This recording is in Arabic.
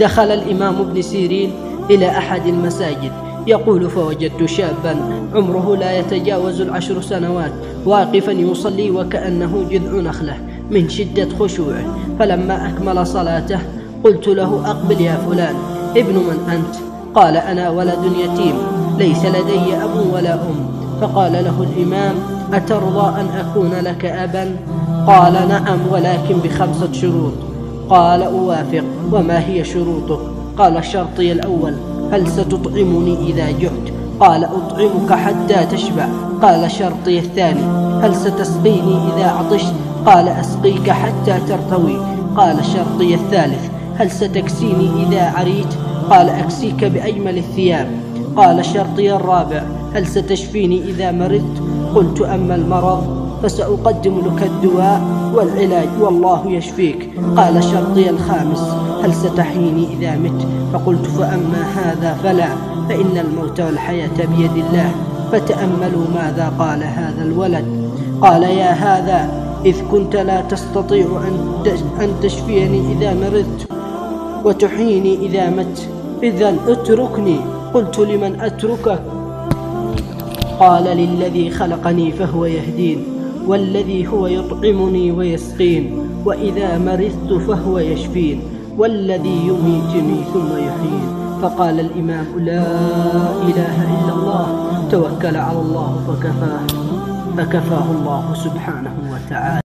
دخل الإمام ابن سيرين إلى أحد المساجد. يقول فوجدت شابا عمره لا يتجاوز العشر سنوات واقفا يصلي وكأنه جذع نخلة من شدة خشوعه. فلما أكمل صلاته قلت له أقبل يا فلان ابن من أنت؟ قال أنا ولد يتيم ليس لدي أب ولا أم. فقال له الإمام أترضى أن أكون لك أبا؟ قال نعم ولكن بخمسة شروط. قال أوافق وما هي شروطك؟ قال شرطي الأول هل ستطعمني إذا جعت؟ قال أطعمك حتى تشبع. قال شرطي الثاني هل ستسقيني إذا عطشت؟ قال أسقيك حتى ترتوي. قال شرطي الثالث هل ستكسيني إذا عريت؟ قال أكسيك بأجمل الثياب. قال شرطي الرابع هل ستشفيني إذا مرضت؟ قلت أما المرض فسأقدم لك الدواء والعلاج والله يشفيك. قال شرطي الخامس هل ستحييني إذا مت؟ فقلت فأما هذا فلا فإن الموت والحياة بيد الله. فتأملوا ماذا قال هذا الولد. قال يا هذا إذ كنت لا تستطيع أن تشفيني إذا مرضت وتحييني إذا مت. إذا اتركني. قلت لمن أتركك قال للذي خلقني فهو يهدين. والذي هو يطعمني ويسقين وإذا مرضت فهو يشفين والذي يميتني ثم يحيين. فقال الإمام لا إله إلا الله توكل على الله فكفاه فكفاه الله سبحانه وتعالى.